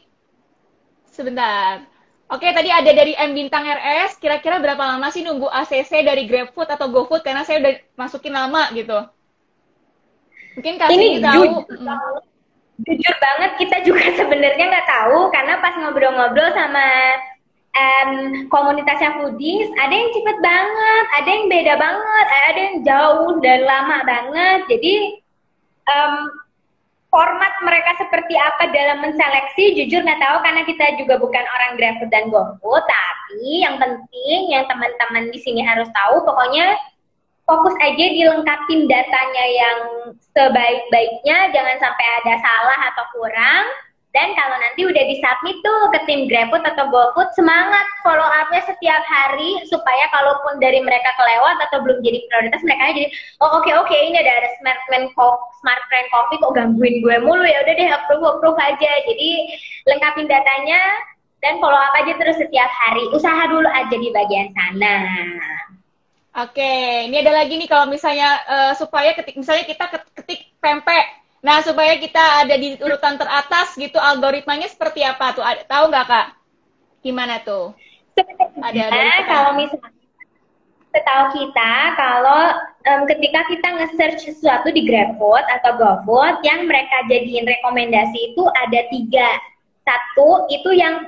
sebentar. Oke, tadi ada dari M Bintang RS. Kira-kira berapa lama sih nunggu ACC dari GrabFood atau GoFood? Karena saya udah masukin lama gitu. Mungkin kasih tahu jujur banget kita juga sebenarnya nggak tahu karena pas ngobrol-ngobrol sama um, komunitasnya foodies ada yang cepet banget, ada yang beda banget, ada yang jauh dan lama banget. Jadi um, format mereka seperti apa dalam menseleksi jujur nggak tahu karena kita juga bukan orang GrabFood dan GoFood tapi yang penting yang teman-teman di sini harus tahu pokoknya fokus aja dilengkapin datanya yang sebaik-baiknya, jangan sampai ada salah atau kurang. Dan kalau nanti udah disubmit tuh ke tim GrabFood atau GoFood, semangat follow up-nya setiap hari supaya kalaupun dari mereka kelewat atau belum jadi prioritas, mereka jadi, oh oke oke okay, ini ada smart friend smart friend coffee kok gangguin gue mulu ya udah deh approve approve aja. Jadi lengkapin datanya dan follow up aja terus setiap hari. Usaha dulu aja di bagian sana. Oke, ini ada lagi nih kalau misalnya uh, supaya ketik misalnya kita ketik pempek. Nah, supaya kita ada di urutan teratas gitu algoritmanya seperti apa tuh? Ada, tahu nggak Kak? Gimana tuh? Ada nah, kalau misalnya setahu kita kalau um, ketika kita nge-search sesuatu di GrabFood atau GoFood yang mereka jadiin rekomendasi itu ada tiga satu itu yang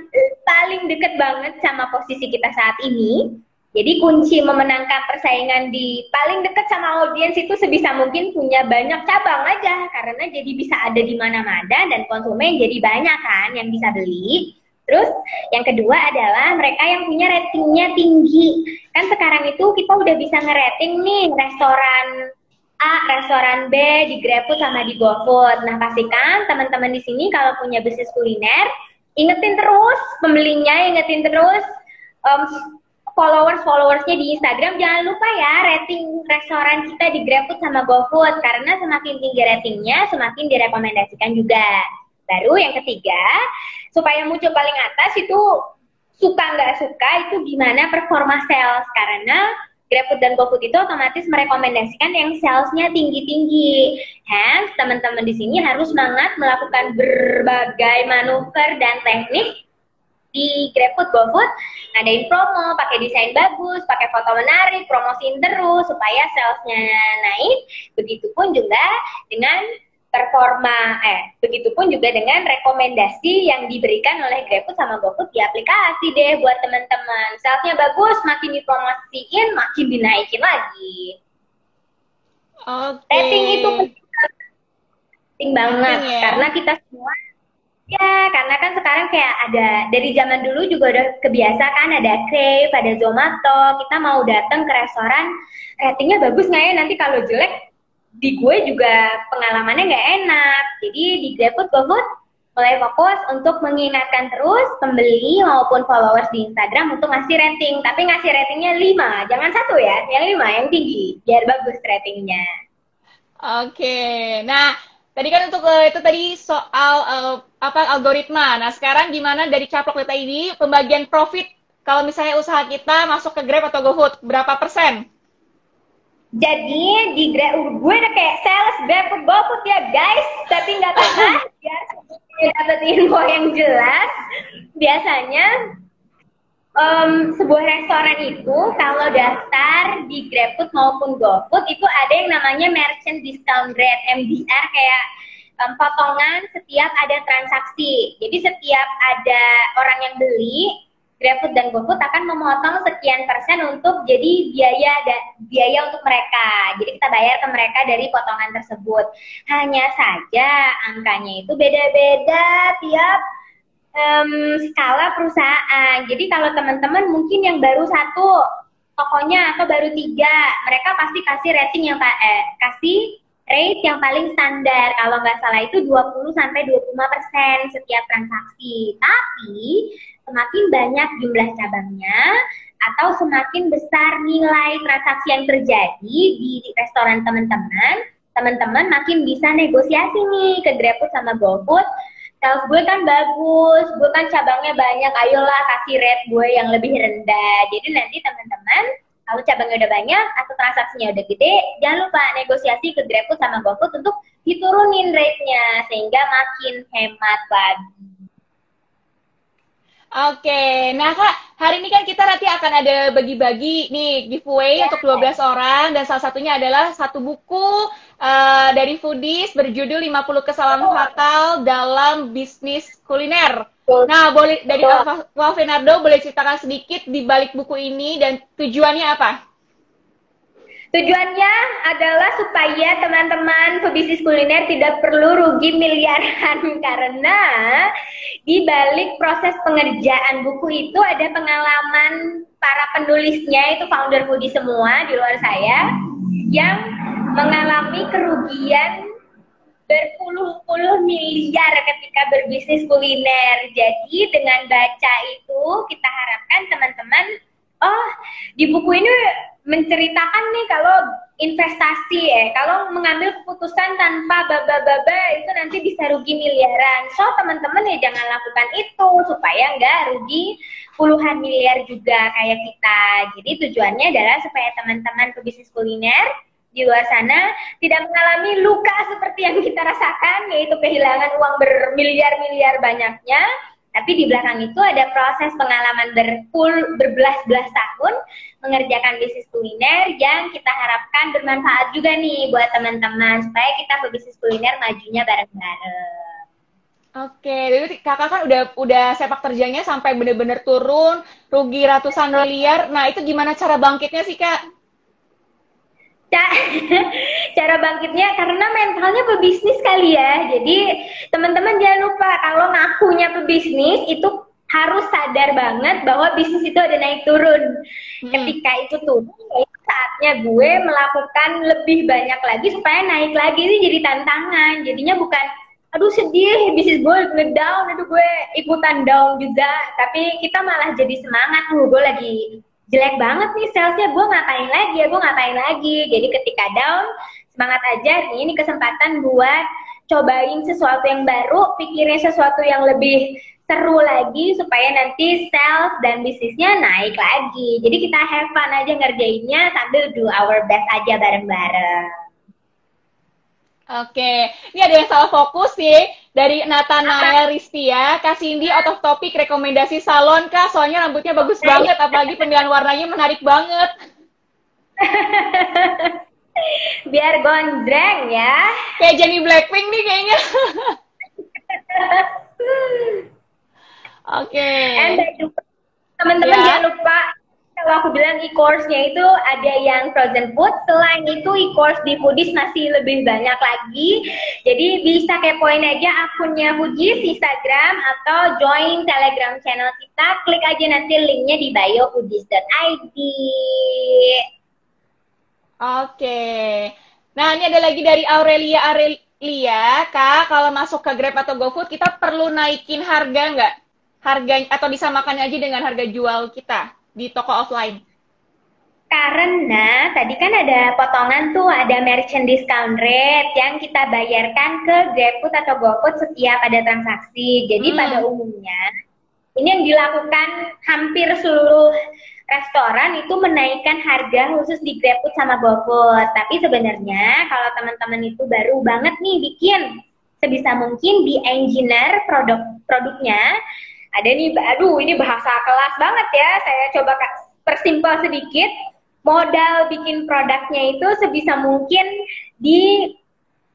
paling deket banget sama posisi kita saat ini jadi kunci memenangkan persaingan di paling dekat sama audiens itu sebisa mungkin punya banyak cabang aja karena jadi bisa ada di mana-mana dan konsumen jadi banyak kan yang bisa beli. Terus yang kedua adalah mereka yang punya ratingnya tinggi. Kan sekarang itu kita udah bisa ngerating nih restoran A, restoran B di GrabFood sama di GoFood. Nah, pastikan teman-teman di sini kalau punya bisnis kuliner, ingetin terus pembelinya, ingetin terus um, followers-followersnya di Instagram jangan lupa ya rating restoran kita di GrabFood sama GoFood karena semakin tinggi ratingnya semakin direkomendasikan juga. Baru yang ketiga, supaya muncul paling atas itu suka nggak suka itu gimana performa sales karena GrabFood dan GoFood itu otomatis merekomendasikan yang salesnya tinggi-tinggi. Hence, teman-teman di sini harus semangat melakukan berbagai manuver dan teknik di GrabFood, GoFood ngadain promo, pakai desain bagus, pakai foto menarik, promosiin terus supaya salesnya naik. Begitupun juga dengan performa, eh, begitupun juga dengan rekomendasi yang diberikan oleh GrabFood sama GoFood di aplikasi deh buat teman-teman. Salesnya bagus, makin dipromosiin, makin dinaikin lagi. Oke. Okay. Rating itu penting banget penting ya? karena kita semua Ya, karena kan sekarang kayak ada dari zaman dulu juga udah kebiasa kan ada Crave, ada Zomato. Kita mau datang ke restoran, ratingnya bagus nggak ya? Nanti kalau jelek di gue juga pengalamannya nggak enak. Jadi di GrabFood, GoFood mulai fokus untuk mengingatkan terus pembeli maupun followers di Instagram untuk ngasih rating. Tapi ngasih ratingnya 5, jangan satu ya, yang 5, yang tinggi, biar bagus ratingnya. Oke, nah Tadi kan untuk uh, itu tadi soal uh, apa algoritma. Nah, sekarang gimana dari caplok data ini pembagian profit kalau misalnya usaha kita masuk ke Grab atau GoFood berapa persen? Jadi di Grab gue udah kayak sales Grab ke GoFood ya guys, tapi nggak apa-apa biar dapat info yang jelas. Biasanya um, sebuah restoran itu kalau daftar di GrabFood maupun GoFood itu ada yang namanya merchant discount rate MDR kayak um, potongan setiap ada transaksi. Jadi setiap ada orang yang beli GrabFood dan GoFood akan memotong sekian persen untuk jadi biaya dan biaya untuk mereka. Jadi kita bayar ke mereka dari potongan tersebut. Hanya saja angkanya itu beda-beda tiap um, skala perusahaan. Jadi kalau teman-teman mungkin yang baru satu tokonya atau baru tiga, mereka pasti kasih rating yang eh, kasih rate yang paling standar. Kalau nggak salah itu 20 sampai 25 persen setiap transaksi. Tapi semakin banyak jumlah cabangnya atau semakin besar nilai transaksi yang terjadi di restoran teman-teman, teman-teman makin bisa negosiasi nih ke GrabFood sama GoFood sales gue kan bagus, gue kan cabangnya banyak, ayolah kasih rate gue yang lebih rendah. Jadi nanti teman-teman, kalau cabangnya udah banyak atau transaksinya udah gede, jangan lupa negosiasi ke GrabFood sama GoFood untuk diturunin rate-nya sehingga makin hemat lagi. Oke, nah Kak, hari ini kan kita nanti akan ada bagi-bagi nih giveaway ya. untuk 12 orang dan salah satunya adalah satu buku uh, dari Foodies berjudul 50 kesalahan fatal dalam bisnis kuliner. Nah, boleh dari Wah Fernando boleh ceritakan sedikit di balik buku ini dan tujuannya apa? Tujuannya adalah supaya teman-teman pebisnis kuliner tidak perlu rugi miliaran karena di balik proses pengerjaan buku itu ada pengalaman para penulisnya itu founder Foodie semua di luar saya yang mengalami kerugian berpuluh-puluh miliar ketika berbisnis kuliner. Jadi dengan baca itu kita harapkan teman-teman oh di buku ini menceritakan nih kalau investasi ya. Kalau mengambil keputusan tanpa baba-baba itu nanti bisa rugi miliaran. So teman-teman ya jangan lakukan itu supaya nggak rugi puluhan miliar juga kayak kita. Jadi tujuannya adalah supaya teman-teman pebisnis kuliner di luar sana tidak mengalami luka seperti yang kita rasakan yaitu kehilangan uang bermiliar-miliar banyaknya tapi di belakang itu ada proses pengalaman berpul berbelas-belas tahun mengerjakan bisnis kuliner yang kita harapkan bermanfaat juga nih buat teman-teman supaya kita berbisnis kuliner majunya bareng-bareng. Oke, jadi kakak kan udah udah sepak terjangnya sampai bener-bener turun, rugi ratusan miliar. Nah itu gimana cara bangkitnya sih kak? cara bangkitnya karena mentalnya pebisnis kali ya. Jadi teman-teman jangan lupa kalau ngakunya pebisnis itu harus sadar banget bahwa bisnis itu ada naik turun. Hmm. Ketika itu turun, ya saatnya gue melakukan lebih banyak lagi supaya naik lagi. Ini jadi tantangan. Jadinya bukan aduh sedih bisnis gue ngedown. Itu gue ikutan down juga. Tapi kita malah jadi semangat. Tuh gue lagi jelek banget nih salesnya. Gue ngapain lagi ya? Gue ngapain lagi? Jadi ketika down semangat aja nih. Ini kesempatan buat cobain sesuatu yang baru pikirin sesuatu yang lebih seru lagi supaya nanti sales dan bisnisnya naik lagi jadi kita have fun aja ngerjainnya sambil do our best aja bareng-bareng Oke, ini ada yang salah fokus sih dari Nathanael Ristia, Kak Cindy out of topic rekomendasi salon Kak, soalnya rambutnya bagus banget, apalagi pemilihan warnanya menarik banget. Biar gondreng ya. Kayak Jenny Blackpink nih kayaknya. Oke. Okay. Teman-teman ya. jangan lupa kalau aku bilang e-course-nya itu ada yang frozen food, selain itu e-course di Foodies masih lebih banyak lagi. Jadi bisa kepoin aja akunnya Foodies Instagram atau join Telegram channel kita. Klik aja nanti linknya di bio foodies.id. Oke. Nah, ini ada lagi dari Aurelia Aurelia, Kak, kalau masuk ke Grab atau GoFood kita perlu naikin harga nggak? Harga atau disamakan aja dengan harga jual kita? di toko offline? Karena tadi kan ada potongan tuh, ada merchant discount rate yang kita bayarkan ke GrabFood atau GoFood setiap ada transaksi. Jadi hmm. pada umumnya ini yang dilakukan hampir seluruh restoran itu menaikkan harga khusus di GrabFood sama GoFood. Tapi sebenarnya kalau teman-teman itu baru banget nih bikin sebisa mungkin di engineer produk produknya ada nih, aduh ini bahasa kelas banget ya. Saya coba persimpel sedikit. Modal bikin produknya itu sebisa mungkin di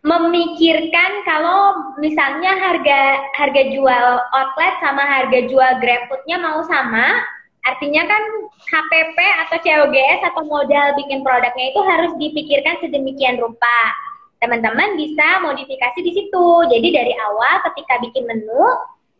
memikirkan kalau misalnya harga harga jual outlet sama harga jual GrabFood-nya mau sama, artinya kan HPP atau COGS atau modal bikin produknya itu harus dipikirkan sedemikian rupa. Teman-teman bisa modifikasi di situ. Jadi dari awal ketika bikin menu,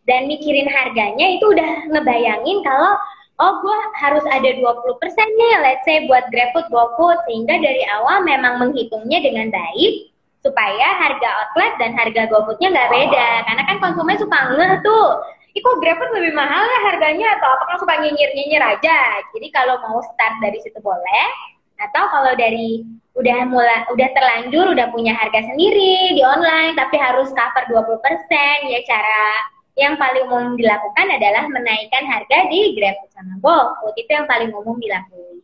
dan mikirin harganya itu udah ngebayangin kalau oh gue harus ada 20% nih let's say buat GrabFood, GoFood. Sehingga dari awal memang menghitungnya dengan baik supaya harga outlet dan harga GoFoodnya nggak beda. Karena kan konsumen suka ngeh tuh Ih kok GrabFood lebih mahal ya harganya? Atau apakah suka nyinyir-nyinyir aja. Jadi kalau mau start dari situ boleh. Atau kalau dari udah mulai udah terlanjur udah punya harga sendiri di online tapi harus cover 20% ya cara yang paling umum dilakukan adalah menaikkan harga di Grab sama GoFood. Itu yang paling umum dilakukan.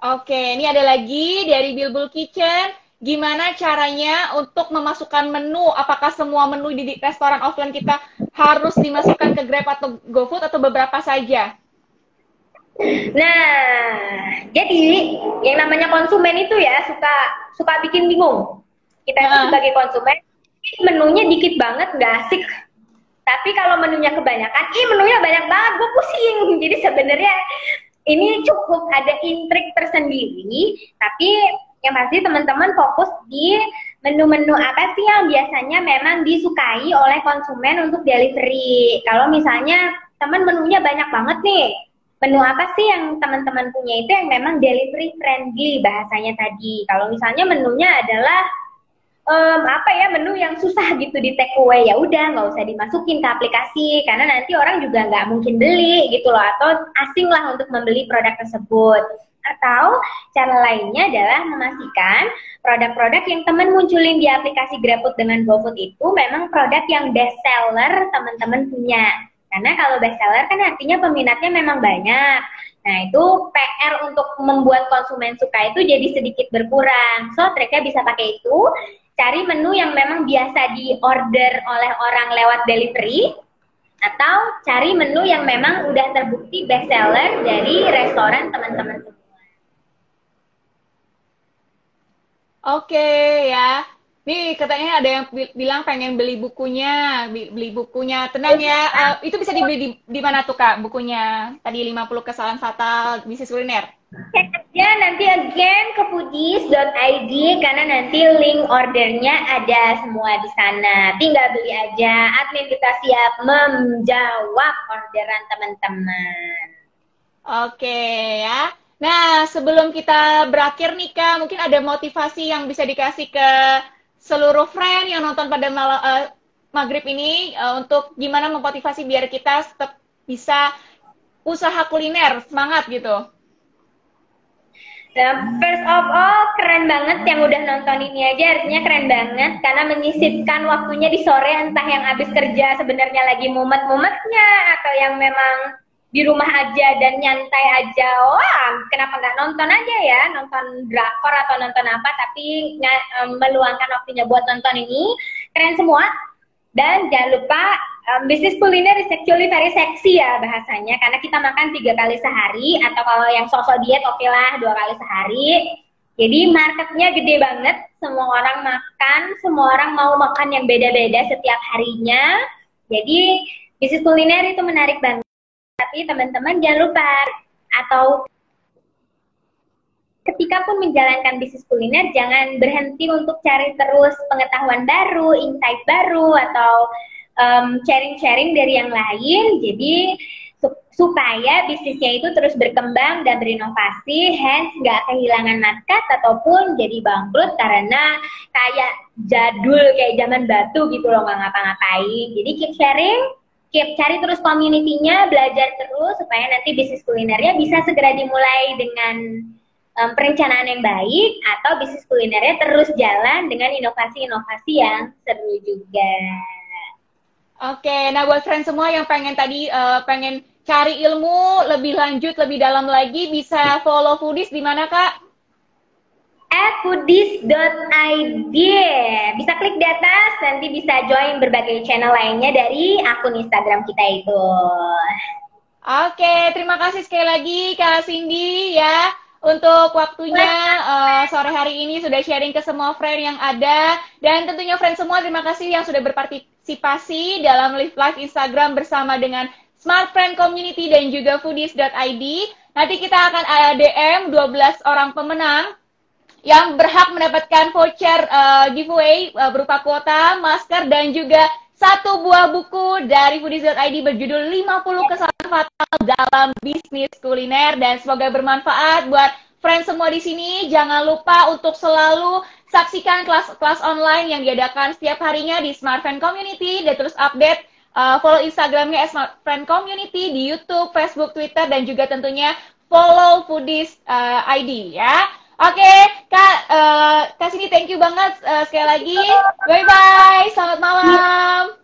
Oke, ini ada lagi dari Bilbul Kitchen. Gimana caranya untuk memasukkan menu? Apakah semua menu di restoran offline kita harus dimasukkan ke Grab atau GoFood atau beberapa saja? Nah, jadi yang namanya konsumen itu ya suka suka bikin bingung. Kita nah. sebagai konsumen menunya dikit banget, nggak asik tapi kalau menunya kebanyakan, ih menunya banyak banget, gue pusing. Jadi sebenarnya ini cukup ada intrik tersendiri, tapi yang pasti teman-teman fokus di menu-menu apa sih yang biasanya memang disukai oleh konsumen untuk delivery. Kalau misalnya teman menunya banyak banget nih, menu apa sih yang teman-teman punya itu yang memang delivery friendly bahasanya tadi. Kalau misalnya menunya adalah um, apa ya menu yang susah gitu di take away ya udah nggak usah dimasukin ke aplikasi karena nanti orang juga nggak mungkin beli gitu loh atau asing lah untuk membeli produk tersebut. Atau cara lainnya adalah memastikan produk-produk yang teman munculin di aplikasi GrabFood dengan GoFood itu memang produk yang best seller teman-teman punya. Karena kalau best seller kan artinya peminatnya memang banyak. Nah, itu PR untuk membuat konsumen suka itu jadi sedikit berkurang. So, triknya bisa pakai itu. Cari menu yang memang biasa di order oleh orang lewat delivery atau cari menu yang memang udah terbukti best seller dari restoran teman-teman semua. Oke ya. Nih katanya ada yang bilang pengen beli bukunya, beli bukunya. Tenang ya, uh, itu bisa dibeli di, di mana tuh Kak bukunya? Tadi 50 kesalahan fatal bisnis kuliner. Cek aja nanti again ke pudis.id karena nanti link ordernya ada semua di sana. Tinggal beli aja. Admin kita siap menjawab orderan teman-teman. Oke ya. Nah, sebelum kita berakhir nih Kak, mungkin ada motivasi yang bisa dikasih ke seluruh friend yang nonton pada malam uh, maghrib ini uh, untuk gimana memotivasi biar kita tetap bisa usaha kuliner semangat gitu. Nah, first of all, keren banget yang udah nonton ini aja, artinya keren banget karena menyisipkan waktunya di sore entah yang habis kerja sebenarnya lagi mumet-mumetnya atau yang memang di rumah aja dan nyantai aja. Wah kenapa nggak nonton aja ya? Nonton drakor atau nonton apa tapi nggak um, meluangkan waktunya buat nonton ini. Keren semua. Dan jangan lupa um, bisnis kuliner is actually very sexy ya bahasanya. Karena kita makan tiga kali sehari atau kalau yang sosok diet oke lah dua kali sehari. Jadi marketnya gede banget. Semua orang makan semua orang mau makan yang beda-beda setiap harinya. Jadi bisnis kuliner itu menarik banget tapi teman-teman jangan lupa atau ketika pun menjalankan bisnis kuliner jangan berhenti untuk cari terus pengetahuan baru, insight baru atau sharing-sharing um, dari yang lain. Jadi supaya bisnisnya itu terus berkembang dan berinovasi, hence nggak kehilangan market ataupun jadi bangkrut karena kayak jadul kayak zaman batu gitu loh nggak ngapa-ngapain. Jadi keep sharing, keep cari terus community-nya, belajar terus supaya nanti bisnis kulinernya bisa segera dimulai dengan um, perencanaan yang baik atau bisnis kulinernya terus jalan dengan inovasi-inovasi yang seru juga. Oke, nah buat friend semua yang pengen tadi uh, pengen cari ilmu lebih lanjut, lebih dalam lagi, bisa follow Foodies di mana kak? foodies.id. Bisa klik di atas, nanti bisa join berbagai channel lainnya dari akun Instagram kita itu. Oke, terima kasih sekali lagi Kak Cindy ya untuk waktunya uh, sore hari ini sudah sharing ke semua friend yang ada dan tentunya friend semua terima kasih yang sudah berpartisipasi dalam live live Instagram bersama dengan Smart Friend Community dan juga foodies.id. Nanti kita akan DM 12 orang pemenang yang berhak mendapatkan voucher uh, giveaway uh, berupa kuota, masker, dan juga satu buah buku dari foodies.id berjudul 50 kesalahan fatal dalam bisnis kuliner dan semoga bermanfaat buat friends semua di sini. Jangan lupa untuk selalu saksikan kelas-kelas online yang diadakan setiap harinya di Smart Friend Community dan terus update uh, follow Instagramnya Smart Friend Community di YouTube, Facebook, Twitter dan juga tentunya follow Foodies uh, ID ya. Oke, okay, Kak, uh, Kak Sini thank you banget uh, sekali lagi. Bye-bye, selamat malam.